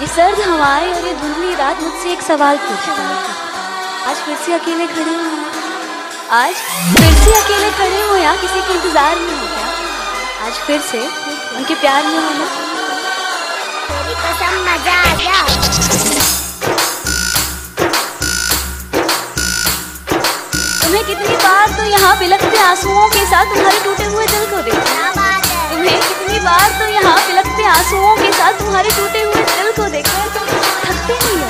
ये सर्द हवाएँ और ये धुंधली रात मुझसे एक सवाल पूछता है। आज फिर से अकेले खड़े हो आज फिर से अकेले खड़े हो या? किसी के इंतज़ार में हो क्या? आज फिर से उनके प्यार में हो ना? तेरी कसम मज़ा आ गया। तुम्हें कितनी बार तो यहाँ बिलखते आंसुओं के साथ तुम्हारे टूटे हुए साथ तुम्हारे टूटे हुए दिल को देखकर तुम थकते नहीं हो।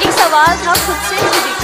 एक सवाल था खुद से ही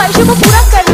ख्वाहिशों को पूरा करना